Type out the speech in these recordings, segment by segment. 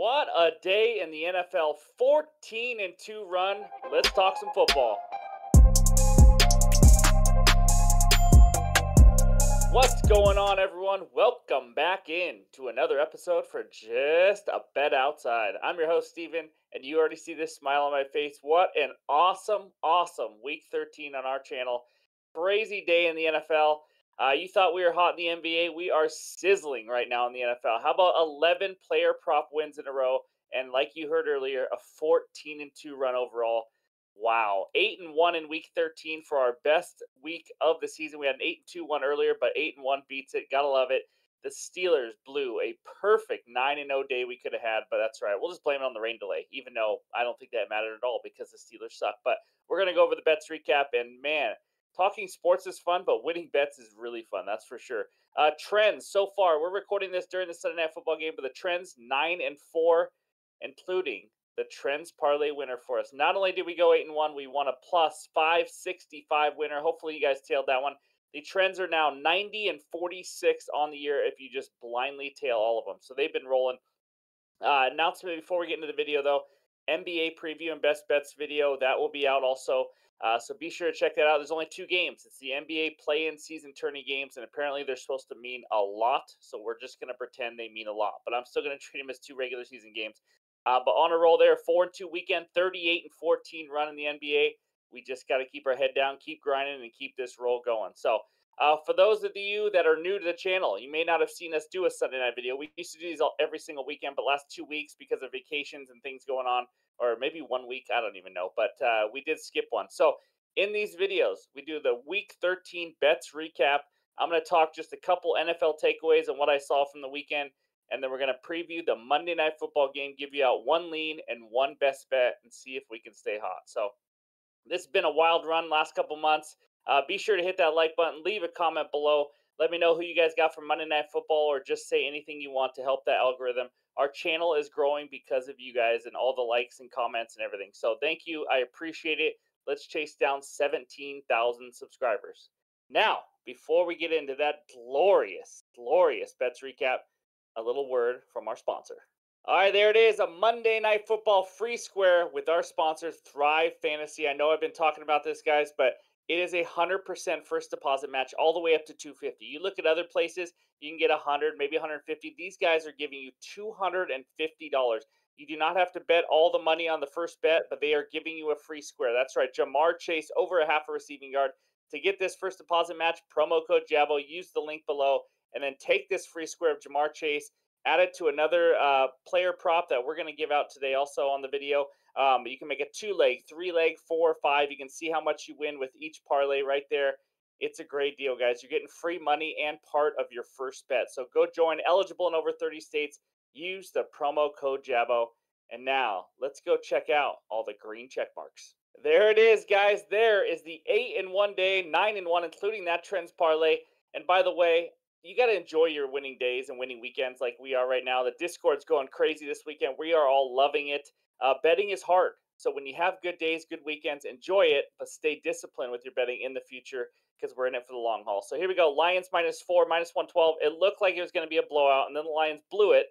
What a day in the NFL. 14 and 2 run. Let's talk some football. What's going on, everyone? Welcome back in to another episode for Just a Bet Outside. I'm your host, Steven, and you already see this smile on my face. What an awesome, awesome week 13 on our channel. Crazy day in the NFL. Uh, you thought we were hot in the NBA. We are sizzling right now in the NFL. How about 11 player prop wins in a row? And like you heard earlier, a 14 and 2 run overall. Wow. 8 and 1 in week 13 for our best week of the season. We had an 8 and 2 one earlier, but 8 and 1 beats it. Gotta love it. The Steelers blew a perfect 9 and 0 day we could have had, but that's right. We'll just blame it on the rain delay, even though I don't think that mattered at all because the Steelers suck. But we're going to go over the bets recap, and man, talking sports is fun, but winning bets is really fun. That's for sure. Uh, trends so far. We're recording this during the Sunday night football game, but the trends nine and four, including the trends parlay winner for us. Not only did we go eight and one, we won a plus five sixty five winner. Hopefully, you guys tailed that one. The trends are now 90 and 46 on the year if you just blindly tail all of them. So they've been rolling. Uh, announcement before we get into the video, though NBA preview and best bets video that will be out also. Uh, so be sure to check that out. There's only two games. It's the NBA play-in season tourney games, and apparently they're supposed to mean a lot. So we're just gonna pretend they mean a lot. But I'm still gonna treat them as two regular season games. Uh, but on a roll there, four and two weekend, 38 and 14 run in the NBA. We just got to keep our head down, keep grinding, and keep this roll going. So uh, for those of you that are new to the channel, you may not have seen us do a Sunday night video. We used to do these every single weekend, but last two weeks because of vacations and things going on, or maybe one week, I don't even know. But uh, we did skip one. So in these videos, we do the Week 13 bets recap. I'm going to talk just a couple NFL takeaways and what I saw from the weekend, and then we're going to preview the Monday Night Football game, give you out one lean and one best bet, and see if we can stay hot. So this has been a wild run last couple months. Uh, be sure to hit that like button, leave a comment below. Let me know who you guys got for Monday Night Football, or just say anything you want to help that algorithm. Our channel is growing because of you guys and all the likes and comments and everything. So thank you. I appreciate it. Let's chase down 17,000 subscribers. Now, before we get into that glorious, glorious bets recap, a little word from our sponsor. All right, there it is, a Monday Night Football free square with our sponsor, Thrive Fantasy. I know I've been talking about this, guys, but it is a 100% first deposit match all the way up to 250. You look at other places, you can get 100, maybe 150. These guys are giving you $250. You do not have to bet all the money on the first bet, but they are giving you a free square. That's right. Ja'Marr Chase over a half a receiving yard. To get this first deposit match, promo code Jabo, use the link below, and then take this free square of Ja'Marr Chase, add it to another uh, player prop that we're going to give out today also on the video. Um, you can make a two leg, three leg, four, five. You can see how much you win with each parlay right there. It's a great deal, guys. You're getting free money and part of your first bet. So go join. Eligible in over 30 states. Use the promo code Jabo. And now let's go check out all the green check marks. There it is, guys. There is the eight in one day, nine in one, including that trends parlay. And by the way, you got to enjoy your winning days and winning weekends like we are right now. The Discord's going crazy this weekend. We are all loving it. Uh, betting is hard. So when you have good days, good weekends, enjoy it, but stay disciplined with your betting in the future because we're in it for the long haul. So here we go. Lions minus four, minus 112. It looked like it was going to be a blowout, and then the Lions blew it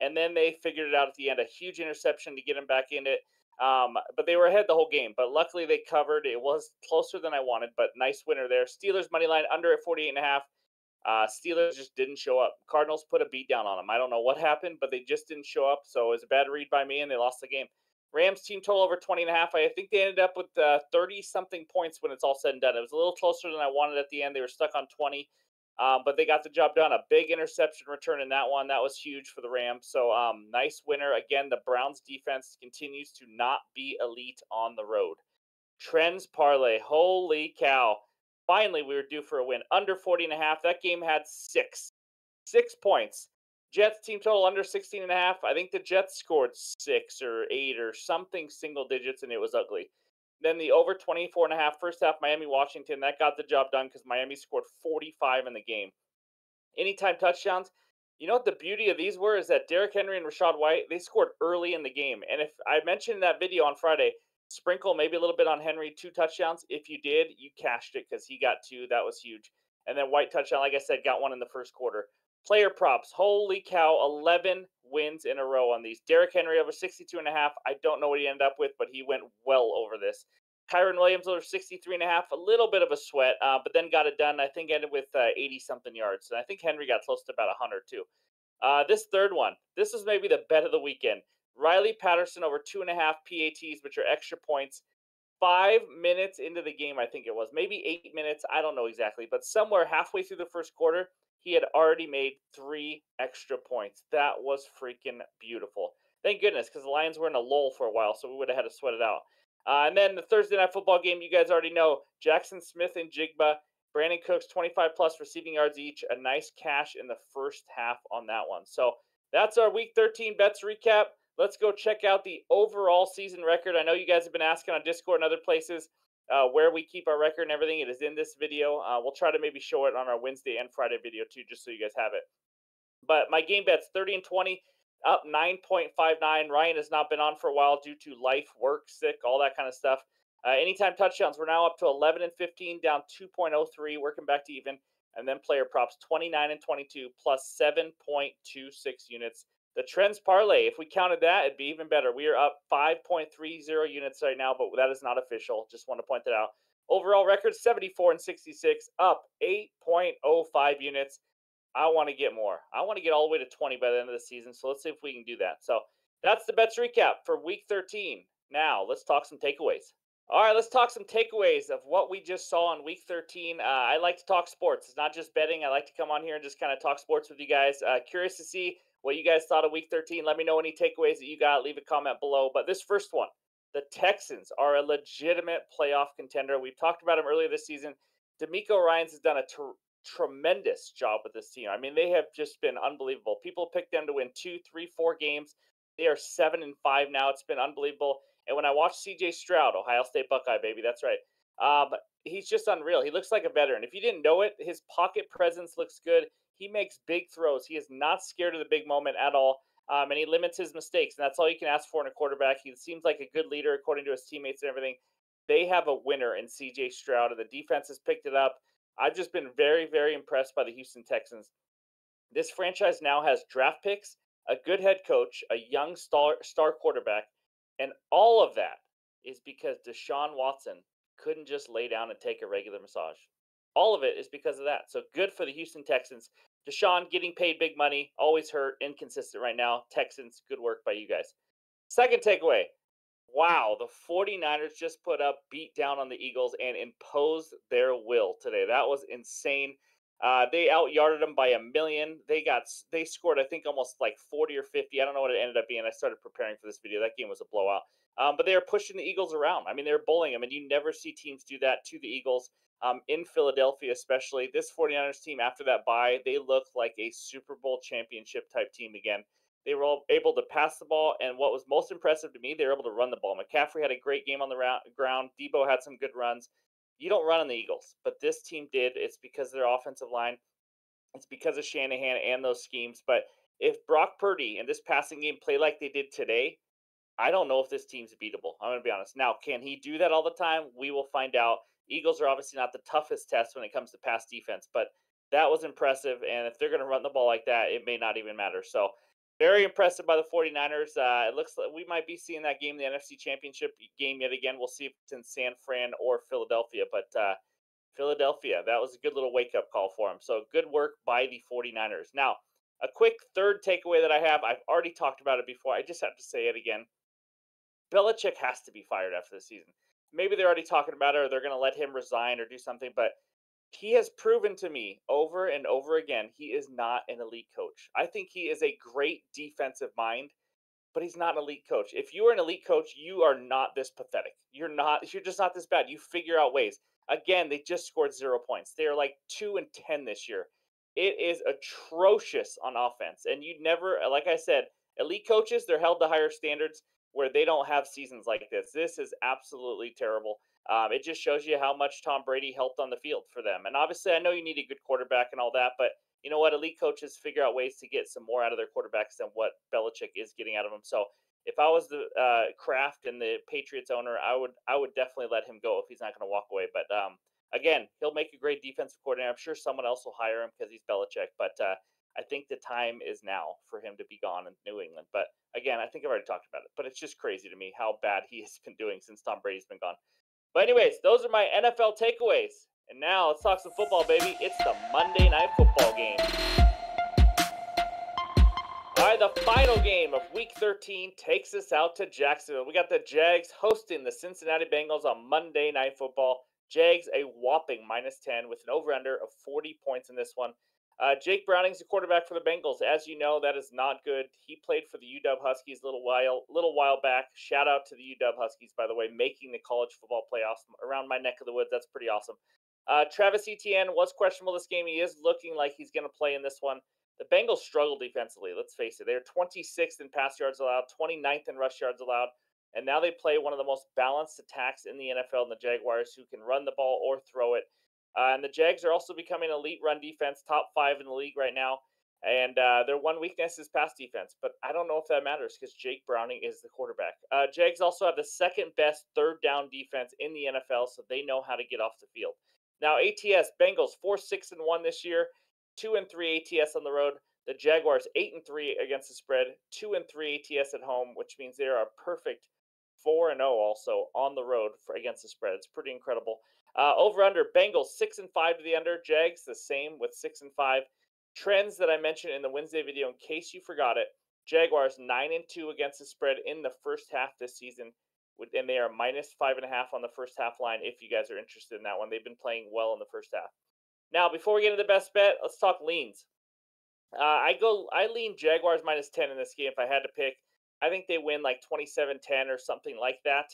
and then they figured it out at the end. A huge interception to get them back in it. Um, but they were ahead the whole game. But luckily they covered. It was closer than I wanted, but nice winner there. Steelers money line under at 48 and a half. Uh, Steelers just didn't show up. Cardinals put a beat down on them. I don't know what happened, but they just didn't show up. So it was a bad read by me, and they lost the game. Rams team total over 20 and a half. I think they ended up with 30 uh, something points when it's all said and done. It was a little closer than I wanted at the end. They were stuck on 20. Um, but they got the job done. A big interception return in that one. That was huge for the Rams. So um, nice winner. Again, the Browns defense continues to not be elite on the road. Trends parlay. Holy cow. Finally, we were due for a win. Under 40 and a half. That game had six. Six points. Jets team total under 16 and a half. I think the Jets scored six or eight or something single digits, and it was ugly. Then the over 24 and a half first half Miami Washington that got the job done because Miami scored 45 in the game. Anytime touchdowns. You know what the beauty of these were is that Derrick Henry and Rachaad White they scored early in the game. And if I mentioned that video on Friday, sprinkle maybe a little bit on Henry two touchdowns. If you did, you cashed it because he got two. That was huge. And then White touchdown, like I said, got one in the first quarter. Player props. Holy cow, 11 wins in a row on these. Derrick Henry over 62 and a half. I don't know what he ended up with, but he went well over this. Kyren Williams over 63 and a half, a little bit of a sweat, uh, but then got it done. I think ended with 80 uh, something yards. And I think Henry got close to about 100 too. Uh, this third one, this is maybe the bet of the weekend. Riley Patterson over two and a half PATs, which are extra points. Five minutes into the game, I think it was, maybe eight minutes. I don't know exactly, but somewhere halfway through the first quarter, he had already made three extra points. That was freaking beautiful. Thank goodness, because the Lions were in a lull for a while, so we would have had to sweat it out. Uh, and then the Thursday night football game, you guys already know Jackson Smith-Njigba, Brandin Cooks, 25 plus receiving yards each, a nice cash in the first half on that one. So that's our week 13 bets recap. Let's go check out the overall season record. I know you guys have been asking on Discord and other places uh, where we keep our record and everything. It is in this video. Uh, we'll try to maybe show it on our Wednesday and Friday video too, just so you guys have it. But my game bets 30 and 20 up 9.59. Ryan has not been on for a while due to life, work, sick, all that kind of stuff. Uh, anytime touchdowns, we're now up to 11 and 15, down 2.03, working back to even. And then player props 29 and 22 plus 7.26 units. The trends parlay, if we counted that, it'd be even better. We are up 5.30 units right now, but that is not official. Just want to point that out. Overall record 74 and 66, up 8.05 units. I want to get more. I want to get all the way to 20 by the end of the season. So let's see if we can do that. So that's the bets recap for week 13. Now let's talk some takeaways. All right, let's talk some takeaways of what we just saw in week 13. Uh, I like to talk sports. It's not just betting. I like to come on here and just kind of talk sports with you guys. Uh, curious to see what you guys thought of week 13. Let me know any takeaways that you got. Leave a comment below. But this first one, the Texans are a legitimate playoff contender. We've talked about them earlier this season. DeMeco Ryans has done a ter- tremendous job with this team. I mean, they have just been unbelievable. People picked them to win two, three, four games. They are seven and five now. It's been unbelievable. And when I watch CJ Stroud, Ohio State Buckeye, baby, that's right. Um, he's just unreal. He looks like a veteran. If you didn't know it, his pocket presence looks good. He makes big throws. He is not scared of the big moment at all. Um, and he limits his mistakes. And that's all you can ask for in a quarterback. He seems like a good leader according to his teammates and everything. They have a winner in CJ Stroud, and the defense has picked it up. I've just been very, very impressed by the Houston Texans. This franchise now has draft picks, a good head coach, a young star, star quarterback, and all of that is because Deshaun Watson couldn't just lay down and take a regular massage. All of it is because of that. So good for the Houston Texans. Deshaun getting paid big money, always hurt, inconsistent right now. Texans, good work by you guys. Second takeaway wow, the 49ers just put up, beat down on the Eagles, and imposed their will today. That was insane. Uh, they out yarded them by a million. They got they scored I think almost like 40 or 50. I don't know what it ended up being. I started preparing for this video. That game was a blowout. Um, but they are pushing the Eagles around. I mean, they're bullying them, and you never see teams do that to the Eagles. Um, in Philadelphia, especially this 49ers team after that bye, they look like a Super Bowl championship type team again. They were all able to pass the ball, and what was most impressive to me, they were able to run the ball. McCaffrey had a great game on the ground. Debo had some good runs. You don't run on the Eagles, but this team did. It's because their offensive line. It's because of Shanahan and those schemes. But if Brock Purdy and this passing game play like they did today, I don't know if this team's beatable. I'm going to be honest. Now, can he do that all the time? We will find out. Eagles are obviously not the toughest test when it comes to pass defense, but that was impressive. And if they're going to run the ball like that, it may not even matter. So, very impressive by the 49ers. Uh, it looks like we might be seeing that game, the NFC Championship game, yet again. We'll see if it's in San Fran or Philadelphia. But uh, Philadelphia, that was a good little wake up call for them. So good work by the 49ers. Now, a quick third takeaway that I have I've already talked about it before. I just have to say it again. Belichick has to be fired after the season. Maybe they're already talking about it or they're going to let him resign or do something, but he has proven to me over and over again he is not an elite coach. I think he is a great defensive mind, but he's not an elite coach. If you are an elite coach, you are not this pathetic. You're not you're just not this bad. You figure out ways. Again, they just scored 0 points. They are like 2 and 10 this year. It is atrocious on offense. And you never like I said, elite coaches, they're held to higher standards where they don't have seasons like this. This is absolutely terrible. Um, it just shows you how much Tom Brady helped on the field for them. And obviously, I know you need a good quarterback and all that, but you know what? Elite coaches figure out ways to get some more out of their quarterbacks than what Belichick is getting out of them. So if I was the uh, Kraft and the Patriots owner, I would I would definitely let him go if he's not going to walk away. But um, again, he'll make a great defensive coordinator. I'm sure someone else will hire him because he's Belichick. But uh, I think the time is now for him to be gone in New England. But again, I think I've already talked about it. But it's just crazy to me how bad he has been doing since Tom Brady's been gone. But anyways, those are my NFL takeaways. And now let's talk some football, baby. It's the Monday night football game. All right, the final game of Week 13 takes us out to Jacksonville. We got the Jags hosting the Cincinnati Bengals on Monday Night Football. Jags a whopping minus 10 with an over-under of 40 points in this one. Uh, Jake Browning's the quarterback for the Bengals. As you know, that is not good. He played for the UW Huskies a little while, little while back. Shout out to the UW Huskies, by the way, making the college football playoffs around my neck of the woods. That's pretty awesome. Uh, Travis Etienne was questionable this game. He is looking like he's going to play in this one. The Bengals struggle defensively. Let's face it. They're 26th in pass yards allowed, 29th in rush yards allowed. And now they play one of the most balanced attacks in the NFL in the Jaguars, who can run the ball or throw it. Uh, and the Jags are also becoming elite run defense, top five in the league right now. And uh, their one weakness is pass defense, but I don't know if that matters because Jake Browning is the quarterback. Uh, Jags also have the second best third down defense in the NFL, so they know how to get off the field. Now, ATS Bengals four six and one this year two and three ATS on the road. The Jaguars eight and three against the spread, two and three ATS at home, which means they are a perfect four and zero oh also on the road for against the spread. It's pretty incredible. Uh, over under Bengals six and five to the under. Jags the same with six and five. Trends that I mentioned in the Wednesday video, in case you forgot it. Jaguars nine and two against the spread in the first half this season, and they are minus five and a half on the first half line. If you guys are interested in that one, they've been playing well in the first half. Now, before we get into the best bet, let's talk leans. Uh, I go, I lean Jaguars minus 10 in this game if I had to pick. I think they win like 27 10 or something like that.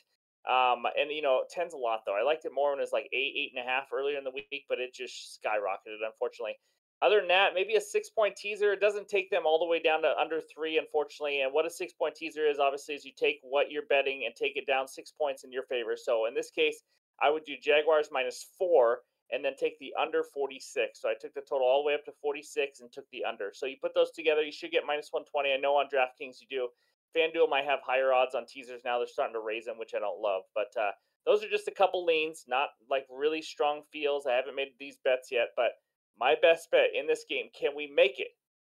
Um, and, you know, 10's a lot, though. I liked it more when it was like 8, 8.5 earlier in the week, but it just skyrocketed, unfortunately. Other than that, maybe a six point teaser. It doesn't take them all the way down to under three, unfortunately. And what a six point teaser is, obviously, is you take what you're betting and take it down six points in your favor. So in this case, I would do Jaguars minus four and then take the under 46. So I took the total all the way up to 46 and took the under. So you put those together, you should get minus 120. I know on DraftKings you do. FanDuel might have higher odds on teasers now. They're starting to raise them, which I don't love. But uh, those are just a couple leans, not like really strong feels. I haven't made these bets yet, but my best bet in this game can we make it?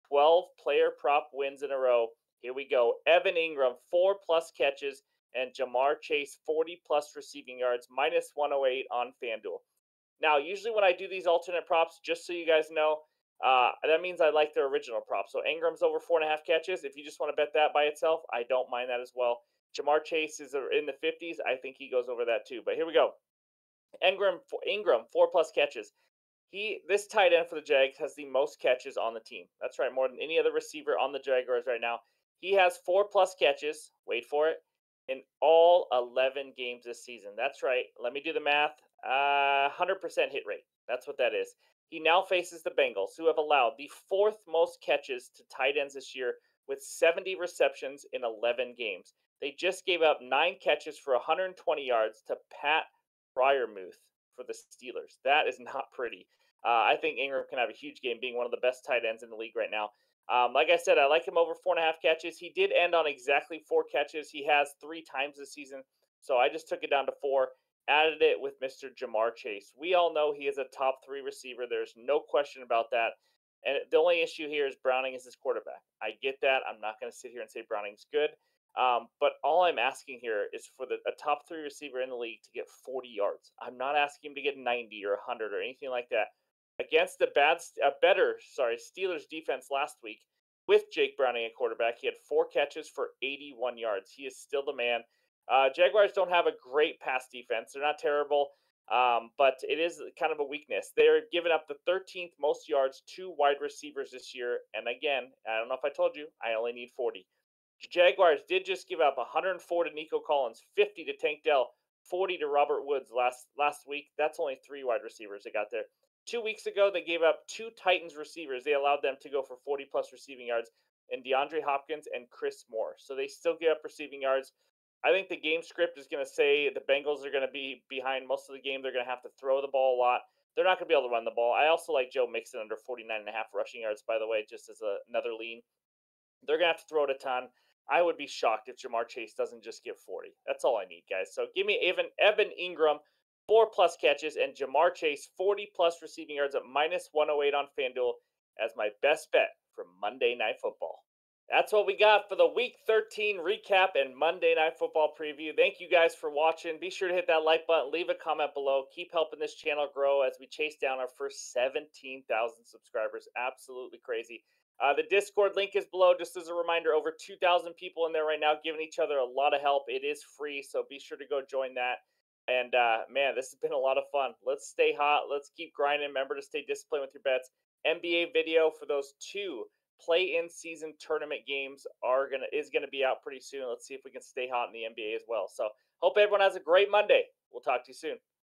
12 player prop wins in a row. Here we go. Evan Engram, four plus catches, and Ja'Marr Chase, 40 plus receiving yards, minus 108 on FanDuel. Now, usually when I do these alternate props, just so you guys know, uh, that means I like their original prop. So Ingram's over four and a half catches. If you just want to bet that by itself, I don't mind that as well. Ja'Marr Chase is in the 50s. I think he goes over that too. But here we go. Engram, Ingram, four plus catches. He this tight end for the Jags has the most catches on the team. That's right, more than any other receiver on the Jaguars right now. He has four plus catches. Wait for it. In all 11 games this season. That's right. Let me do the math. Uh, 100% hit rate. That's what that is. He now faces the Bengals, who have allowed the fourth most catches to tight ends this year with 70 receptions in 11 games. They just gave up nine catches for 120 yards to Pat Freiermuth for the Steelers. That is not pretty. Uh, I think Engram can have a huge game, being one of the best tight ends in the league right now. Um, like I said, I like him over four and a half catches. He did end on exactly four catches. He has three times this season, so I just took it down to four added it with Mr. Ja'Marr Chase. We all know he is a top three receiver. There's no question about that. And the only issue here is Browning is his quarterback. I get that. I'm not going to sit here and say Browning's good. Um, but all I'm asking here is for the a top three receiver in the league to get 40 yards. I'm not asking him to get 90 or 100 or anything like that. Against the bad, a better, sorry, Steelers defense last week with Jake Browning at quarterback, he had four catches for 81 yards. He is still the man. Uh, Jaguars don't have a great pass defense. They're not terrible, um, but it is kind of a weakness. They're giving up the 13th most yards to wide receivers this year. And again, I don't know if I told you, I only need 40. Jaguars did just give up 104 to Nico Collins, 50 to Tank Dell, 40 to Robert Woods last last week. That's only three wide receivers they got there. Two weeks ago, they gave up two Titans receivers. They allowed them to go for 40 plus receiving yards and DeAndre Hopkins and Chris Moore. So they still give up receiving yards. I think the game script is going to say the Bengals are going to be behind most of the game. They're going to have to throw the ball a lot. They're not going to be able to run the ball. I also like Joe Mixon under 49 and a half rushing yards, by the way, just as a, another lean. They're going to have to throw it a ton. I would be shocked if Ja'Marr Chase doesn't just give 40. That's all I need, guys. So give me Evan, Evan Engram, four plus catches, and Jamar Chase, 40 plus receiving yards at minus 108 on FanDuel as my best bet for Monday Night Football. That's what we got for the Week 13 recap and Monday Night Football preview. Thank you guys for watching. Be sure to hit that like button, leave a comment below. Keep helping this channel grow as we chase down our first 17,000 subscribers. Absolutely crazy. Uh, the Discord link is below. Just as a reminder, over 2,000 people in there right now giving each other a lot of help. It is free, so be sure to go join that. And uh, man, this has been a lot of fun. Let's stay hot. Let's keep grinding. Remember to stay disciplined with your bets. NBA video for those two play-in season tournament games are gonna is gonna be out pretty soon. Let's see if we can stay hot in the NBA as well. So hope everyone has a great Monday. We'll talk to you soon.